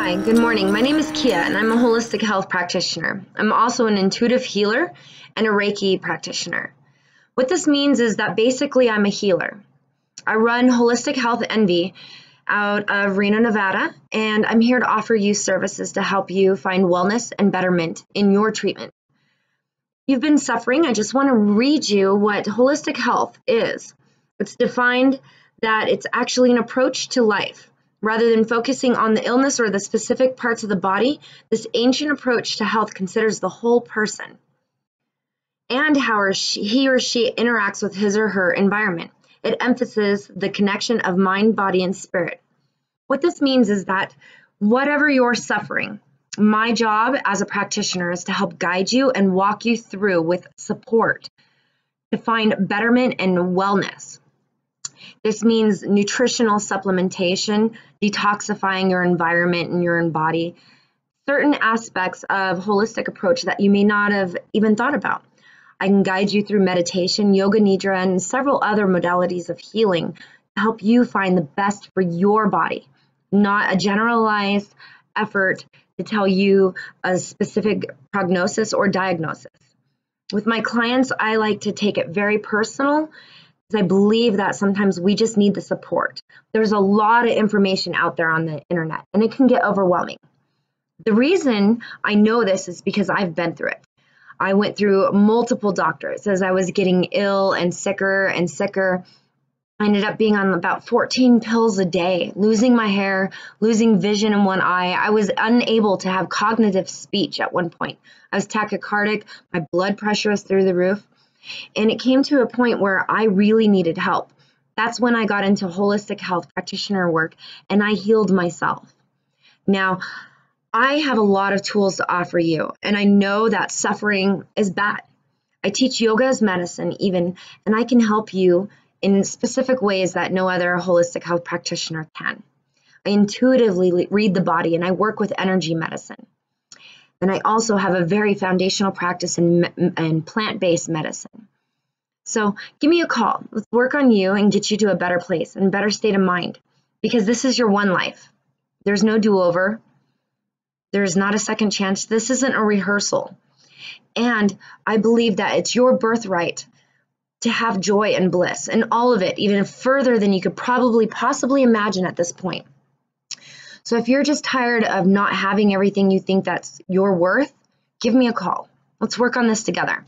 Hi, good morning. My name is Keia and I'm a holistic health practitioner. I'm also an intuitive healer and a Reiki practitioner. What this means is that basically I'm a healer. I run Holistic Health Envy out of Reno, Nevada, and I'm here to offer you services to help you find wellness and betterment in your treatment. You've been suffering, I just want to read you what holistic health is. It's defined that it's actually an approach to life. Rather than focusing on the illness or the specific parts of the body, this ancient approach to health considers the whole person and how he or she interacts with his or her environment. It emphasizes the connection of mind, body, and spirit. What this means is that whatever you're suffering, my job as a practitioner is to help guide you and walk you through with support to find betterment and wellness. This means nutritional supplementation, detoxifying your environment and your body, certain aspects of holistic approach that you may not have even thought about. I can guide you through meditation, yoga nidra, and several other modalities of healing to help you find the best for your body, not a generalized effort to tell you a specific prognosis or diagnosis. With my clients, I like to take it very personal I believe that sometimes we just need the support. There's a lot of information out there on the internet and it can get overwhelming. The reason I know this is because I've been through it. I went through multiple doctors as I was getting ill and sicker and sicker. I ended up being on about 14 pills a day, losing my hair, losing vision in one eye. I was unable to have cognitive speech at one point. I was tachycardic, my blood pressure was through the roof. And it came to a point where I really needed help. That's when I got into holistic health practitioner work and I healed myself. Now, I have a lot of tools to offer you, and I know that suffering is bad. I teach yoga as medicine, even, and I can help you in specific ways that no other holistic health practitioner can. I intuitively read the body and I work with energy medicine. And I also have a very foundational practice in, in plant based medicine. So give me a call. Let's work on you and get you to a better place and better state of mind because this is your one life. There's no do over. There's not a second chance. This isn't a rehearsal. And I believe that it's your birthright to have joy and bliss and all of it, even further than you could probably possibly imagine at this point. So if you're just tired of not having everything you think that's your worth, give me a call. Let's work on this together.